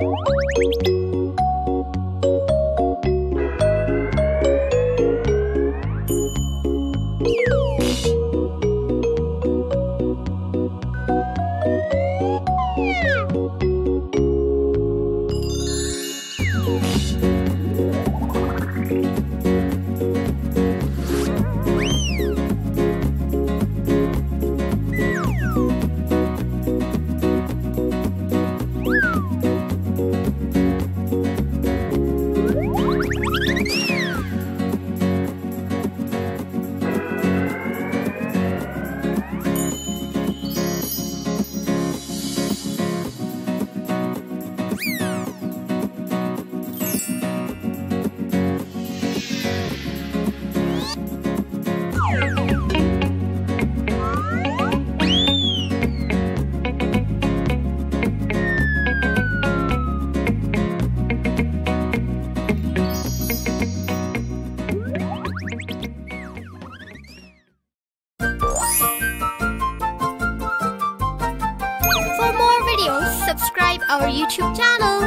Música our YouTube channel.